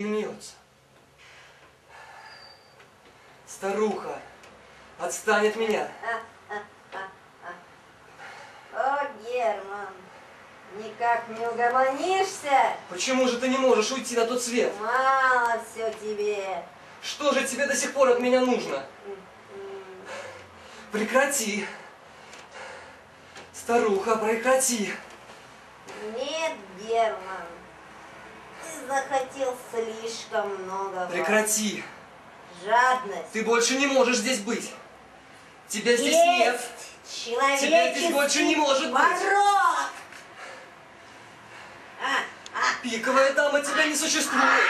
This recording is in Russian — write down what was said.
мнется. Старуха, отстань от меня. О, Герман, никак не угомонишься? Почему же ты не можешь уйти на тот свет? Мало все тебе. Что же тебе до сих пор от меня нужно? Прекрати. Старуха, прекрати. Нет, Герман, ты захотел слишком много. Прекрати. Жадность. Ты больше не можешь здесь быть. Тебя здесь Есть нет. Человеческий Тебя здесь больше не может быть. порог. А, а, Пиковая дама тебя не существует.